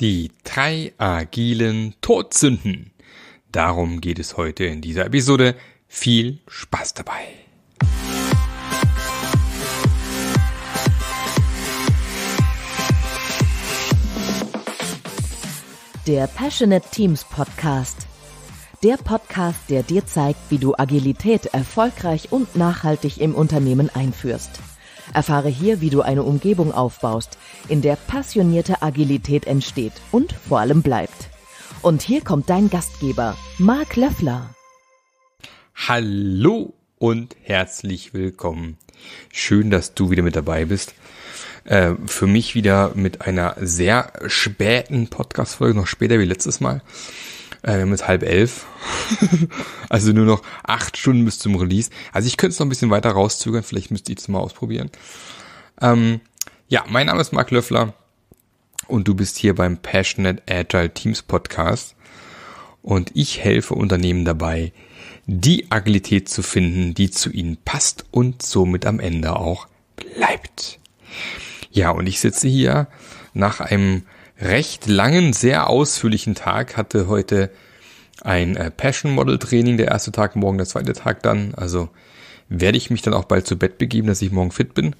Die drei agilen Todsünden. Darum geht es heute in dieser Episode. Viel Spaß dabei. Der Passionate Teams Podcast. Der Podcast, der dir zeigt, wie du Agilität erfolgreich und nachhaltig im Unternehmen einführst. Erfahre hier, wie du eine Umgebung aufbaust, in der passionierte Agilität entsteht und vor allem bleibt. Und hier kommt dein Gastgeber, Marc Löffler. Hallo und herzlich willkommen. Schön, dass du wieder mit dabei bist. Äh, für mich wieder mit einer sehr späten Podcast-Folge, noch später wie letztes Mal. Äh, wir haben jetzt halb elf. also nur noch acht Stunden bis zum Release. Also ich könnte es noch ein bisschen weiter rauszögern. Vielleicht müsste ich es mal ausprobieren. Ähm, ja, mein Name ist Marc Löffler und du bist hier beim Passionate Agile Teams Podcast. Und ich helfe Unternehmen dabei, die Agilität zu finden, die zu ihnen passt und somit am Ende auch bleibt. Ja, und ich sitze hier nach einem recht langen, sehr ausführlichen Tag. Hatte heute ein äh, Passion Model Training, der erste Tag, morgen der zweite Tag dann. Also werde ich mich dann auch bald zu Bett begeben, dass ich morgen fit bin.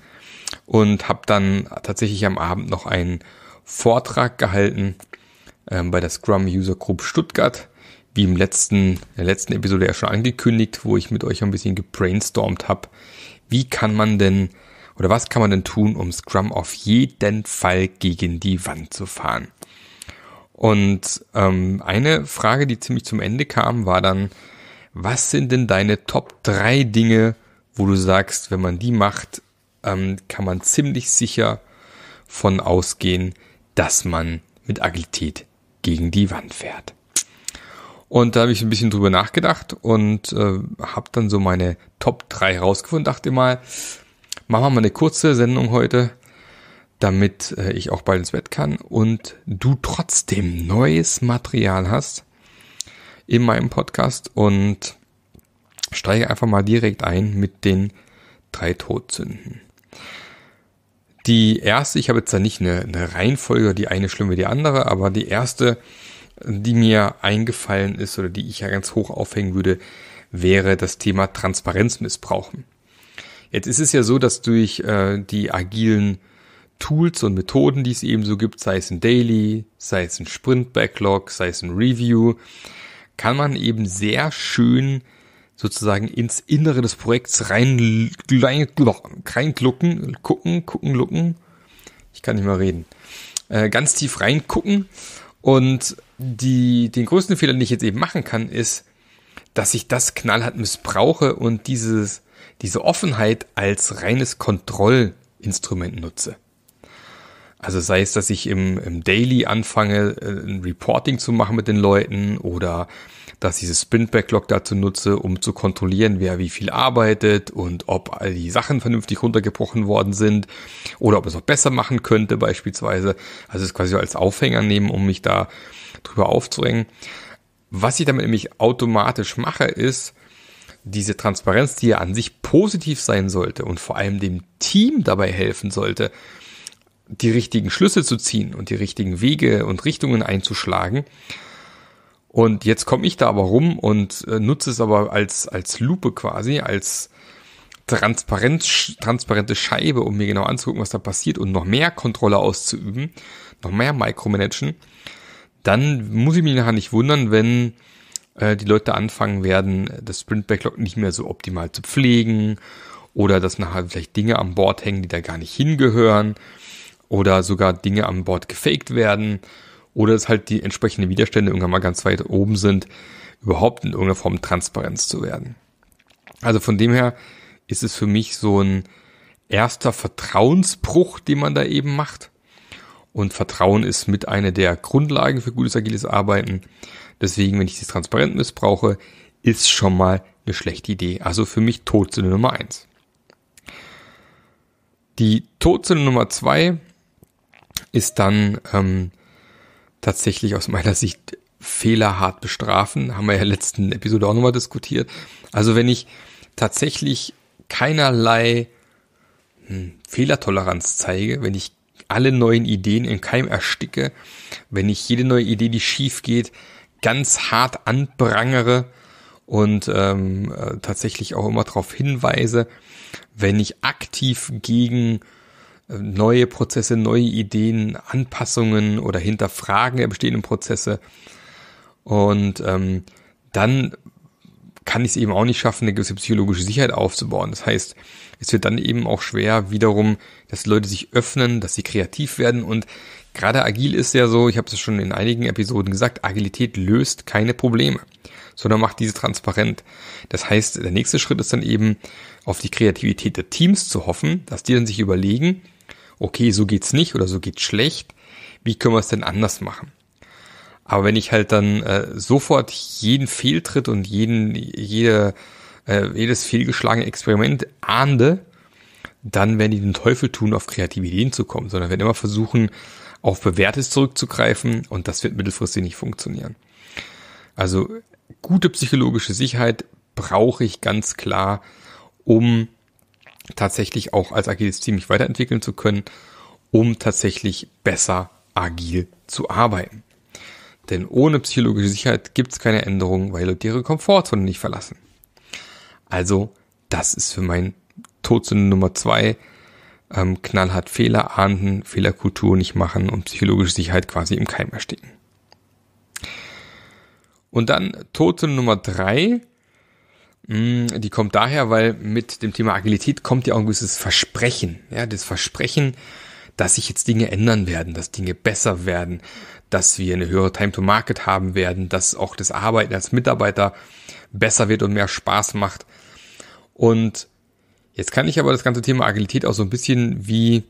Und habe dann tatsächlich am Abend noch einen Vortrag gehalten ähm, bei der Scrum User Group Stuttgart, wie im letzten, der letzten Episode ja schon angekündigt, wo ich mit euch ein bisschen gebrainstormt habe. Wie kann man denn oder was kann man denn tun, um Scrum auf jeden Fall gegen die Wand zu fahren? Und ähm, eine Frage, die ziemlich zum Ende kam, war dann, was sind denn deine Top 3 Dinge, wo du sagst, wenn man die macht, ähm, kann man ziemlich sicher von ausgehen, dass man mit Agilität gegen die Wand fährt. Und da habe ich ein bisschen drüber nachgedacht und äh, habe dann so meine Top 3 rausgefunden, dachte mal, machen wir mal eine kurze Sendung heute, damit äh, ich auch bald ins Bett kann und du trotzdem neues Material hast in meinem Podcast und steige einfach mal direkt ein mit den drei Todsünden. Die erste, ich habe jetzt da nicht eine, eine Reihenfolge, die eine schlimm wie die andere, aber die erste, die mir eingefallen ist oder die ich ja ganz hoch aufhängen würde, wäre das Thema Transparenz missbrauchen. Jetzt ist es ja so, dass durch äh, die agilen Tools und Methoden, die es eben so gibt, sei es ein Daily, sei es ein Sprint Backlog, sei es ein Review, kann man eben sehr schön sozusagen ins Innere des Projekts rein, rein reinklucken, gucken, gucken, lucken. Ich kann nicht mehr reden. Äh, ganz tief reingucken. Und die, den größten Fehler, den ich jetzt eben machen kann, ist, dass ich das knallhart missbrauche und dieses diese Offenheit als reines Kontrollinstrument nutze. Also sei es, dass ich im, im Daily anfange, äh, ein Reporting zu machen mit den Leuten oder dass ich dieses Sprint Backlog dazu nutze, um zu kontrollieren, wer wie viel arbeitet und ob all die Sachen vernünftig runtergebrochen worden sind oder ob es auch besser machen könnte beispielsweise. Also es quasi als Aufhänger nehmen, um mich da drüber aufzuhängen. Was ich damit nämlich automatisch mache, ist, diese Transparenz, die ja an sich positiv sein sollte und vor allem dem Team dabei helfen sollte, die richtigen Schlüsse zu ziehen und die richtigen Wege und Richtungen einzuschlagen. Und jetzt komme ich da aber rum und äh, nutze es aber als, als Lupe quasi, als transparent, transparente Scheibe, um mir genau anzugucken, was da passiert und noch mehr Kontrolle auszuüben, noch mehr Micromanagen. Dann muss ich mich nachher nicht wundern, wenn äh, die Leute anfangen werden, das Sprint Backlog nicht mehr so optimal zu pflegen oder dass nachher vielleicht Dinge am Board hängen, die da gar nicht hingehören oder sogar Dinge am Board gefaked werden oder dass halt die entsprechenden Widerstände irgendwann mal ganz weit oben sind, überhaupt in irgendeiner Form Transparenz zu werden. Also von dem her ist es für mich so ein erster Vertrauensbruch, den man da eben macht. Und Vertrauen ist mit einer der Grundlagen für gutes agiles Arbeiten. Deswegen, wenn ich das transparent missbrauche, ist schon mal eine schlechte Idee. Also für mich Todsünde Nummer eins. Die Todsünde Nummer zwei ist dann ähm, tatsächlich aus meiner Sicht Fehler hart bestrafen. Haben wir ja letzten Episode auch nochmal diskutiert. Also wenn ich tatsächlich keinerlei hm, Fehlertoleranz zeige, wenn ich alle neuen Ideen in Keim ersticke, wenn ich jede neue Idee, die schief geht, ganz hart anprangere und ähm, äh, tatsächlich auch immer darauf hinweise, wenn ich aktiv gegen äh, neue Prozesse, neue Ideen, Anpassungen oder Hinterfragen der bestehenden Prozesse und ähm, dann kann ich es eben auch nicht schaffen, eine gewisse psychologische Sicherheit aufzubauen. Das heißt, es wird dann eben auch schwer wiederum, dass Leute sich öffnen, dass sie kreativ werden und gerade agil ist ja so, ich habe es schon in einigen Episoden gesagt, Agilität löst keine Probleme, sondern macht diese transparent. Das heißt, der nächste Schritt ist dann eben auf die Kreativität der Teams zu hoffen, dass die dann sich überlegen, okay, so geht's nicht oder so geht's schlecht, wie können wir es denn anders machen? Aber wenn ich halt dann äh, sofort jeden Fehltritt und jeden, jede, äh, jedes fehlgeschlagene Experiment ahnde, dann werden die den Teufel tun, auf kreative Ideen zu kommen, sondern werden immer versuchen, auf Bewährtes zurückzugreifen und das wird mittelfristig nicht funktionieren. Also gute psychologische Sicherheit brauche ich ganz klar, um tatsächlich auch als agiles Team mich weiterentwickeln zu können, um tatsächlich besser agil zu arbeiten. Denn ohne psychologische Sicherheit gibt es keine Änderung, weil Leute ihre Komfortzone nicht verlassen. Also, das ist für mein Todsünde Nummer zwei. Ähm, knallhart Fehler ahnden, Fehlerkultur nicht machen und psychologische Sicherheit quasi im Keim ersticken. Und dann Todsünde Nummer drei. Mm, die kommt daher, weil mit dem Thema Agilität kommt ja auch ein gewisses Versprechen. Ja, das Versprechen, dass sich jetzt Dinge ändern werden, dass Dinge besser werden, dass wir eine höhere Time to Market haben werden, dass auch das Arbeiten als Mitarbeiter besser wird und mehr Spaß macht. Und jetzt kann ich aber das ganze Thema Agilität auch so ein bisschen wie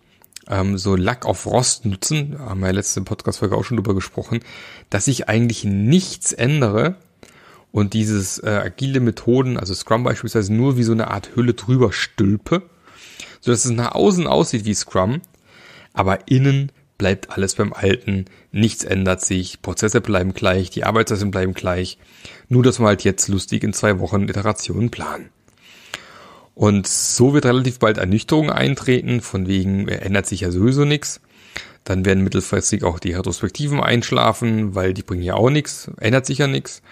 ähm, so Lack auf Rost nutzen, da haben wir ja letzte Podcast-Folge auch schon drüber gesprochen, dass ich eigentlich nichts ändere und dieses äh, agile Methoden, also Scrum beispielsweise, nur wie so eine Art Hülle drüber stülpe, so dass es nach außen aussieht wie Scrum, aber innen bleibt alles beim Alten, nichts ändert sich, Prozesse bleiben gleich, die Arbeitszeiten bleiben gleich, nur dass wir halt jetzt lustig in zwei Wochen Iterationen planen. Und so wird relativ bald Ernüchterung eintreten, von wegen ändert sich ja sowieso nichts. Dann werden mittelfristig auch die Retrospektiven einschlafen, weil die bringen ja auch nichts, ändert sich ja nichts.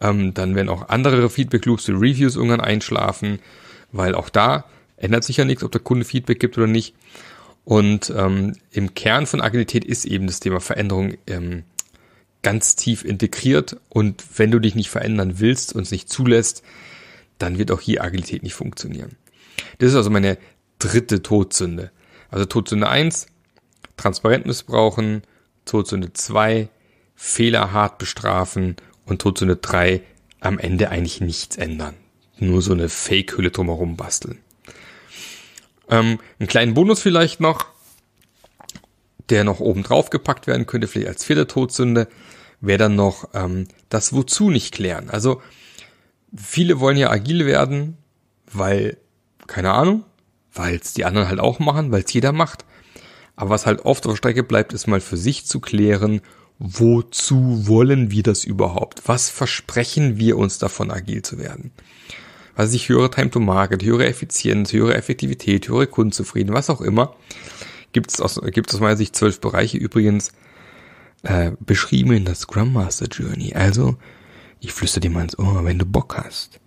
Ähm, dann werden auch andere Feedback Loops, die Reviews irgendwann einschlafen, weil auch da ändert sich ja nichts, ob der Kunde Feedback gibt oder nicht. Und ähm, im Kern von Agilität ist eben das Thema Veränderung ähm, ganz tief integriert. Und wenn du dich nicht verändern willst und es nicht zulässt, dann wird auch hier Agilität nicht funktionieren. Das ist also meine dritte Todsünde. Also Todsünde eins transparent missbrauchen, Todsünde zwei Fehler hart bestrafen und Todsünde drei am Ende eigentlich nichts ändern. Nur so eine Fake-Hülle drumherum basteln. Ähm, einen kleinen Bonus vielleicht noch, der noch oben drauf gepackt werden könnte, vielleicht als vierte Todsünde, wäre dann noch ähm, das Wozu nicht klären. Also viele wollen ja agil werden, weil, keine Ahnung, weil es die anderen halt auch machen, weil es jeder macht. Aber was halt oft auf der Strecke bleibt, ist mal für sich zu klären, wozu wollen wir das überhaupt? Was versprechen wir uns davon, agil zu werden? was ich höhere Time to Market, höhere Effizienz, höhere Effektivität, höhere Kundenzufriedenheit, was auch immer, gibt es aus, gibt es aus meiner Sicht zwölf Bereiche übrigens äh, beschrieben in der Scrum Master Journey. Also, ich flüstere dir mal ins Ohr, wenn du Bock hast,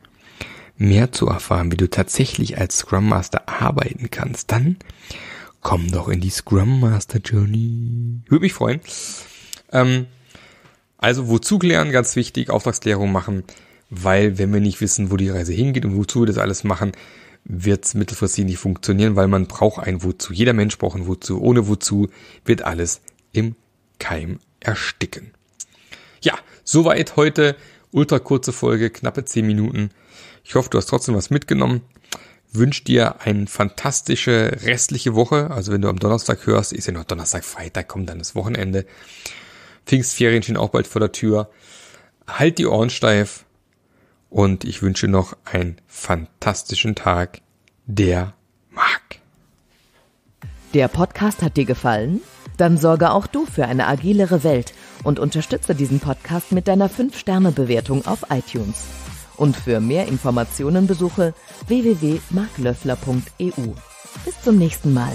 mehr zu erfahren, wie du tatsächlich als Scrum Master arbeiten kannst, dann komm doch in die Scrum Master Journey. Würde mich freuen. Ähm, also, wozu klären, ganz wichtig, Auftragsklärung machen, weil wenn wir nicht wissen, wo die Reise hingeht und wozu wir das alles machen, wird es mittelfristig nicht funktionieren, weil man braucht ein Wozu. Jeder Mensch braucht ein Wozu. Ohne Wozu wird alles im Keim ersticken. Ja, soweit heute. Ultra kurze Folge, knappe 10 Minuten. Ich hoffe, du hast trotzdem was mitgenommen. Wünsche dir eine fantastische restliche Woche. Also wenn du am Donnerstag hörst, ist ja noch Donnerstag, Freitag, kommt dann das Wochenende. Pfingstferien stehen auch bald vor der Tür. Halt die Ohren steif und ich wünsche noch einen fantastischen Tag. Der Marc. Der Podcast hat dir gefallen? Dann sorge auch du für eine agilere Welt und unterstütze diesen Podcast mit deiner 5-Sterne-Bewertung auf iTunes. Und für mehr Informationen besuche www.marklöffler.eu. Bis zum nächsten Mal.